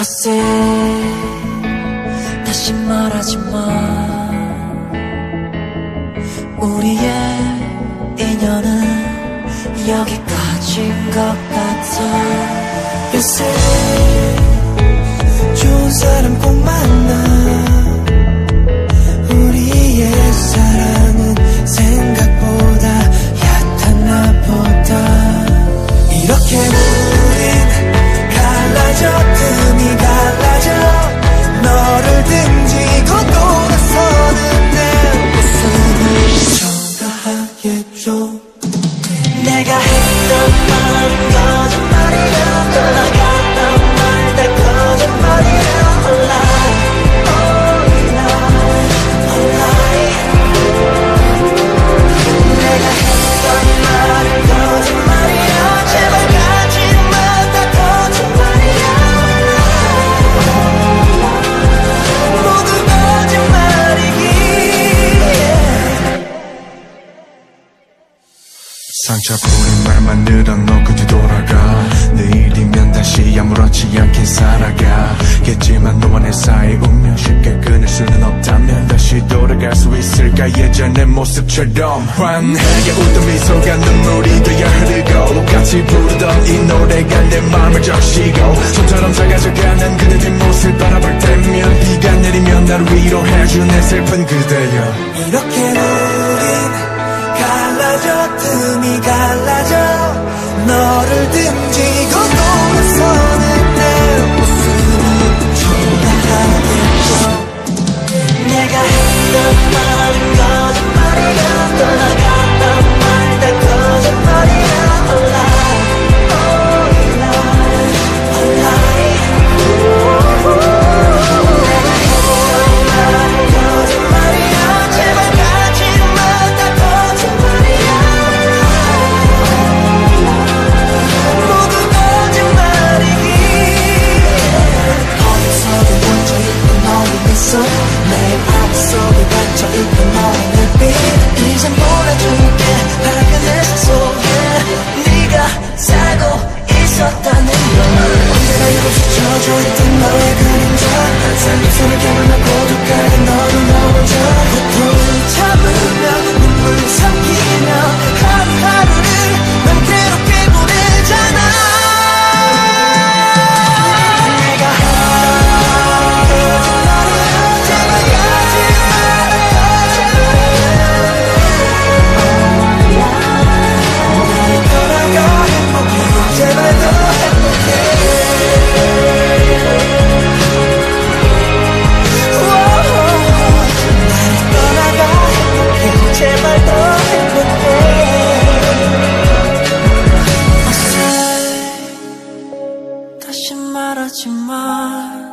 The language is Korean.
글쎄 다시 말하지만 우리의 인연은 여기까지인 것 같아. 요새 좋은 사람 꼭 만나 상처뿐인 말만 늘어놓고 뒤돌아가. 내일이면 다시 아무렇지 않게 살아가 겠지만 너와 내 사이 운명 쉽게 끊을 수는 없다면 다시 돌아갈 수 있을까? 예전의 모습처럼 환하게 웃던 미소가 눈물이 되어 흐르고 같이 부르던 이 노래가 내 마음을 적시고 손처럼 작아져가는 그대 뒷모습 바라볼 때면 비가 내리면 나를 위로해준 내 슬픈 그대여. 이렇게 우 惦记 눈빛 이제 몰아줄게. 밝은 햇살 속에 네가 살고 다시 말하지 마.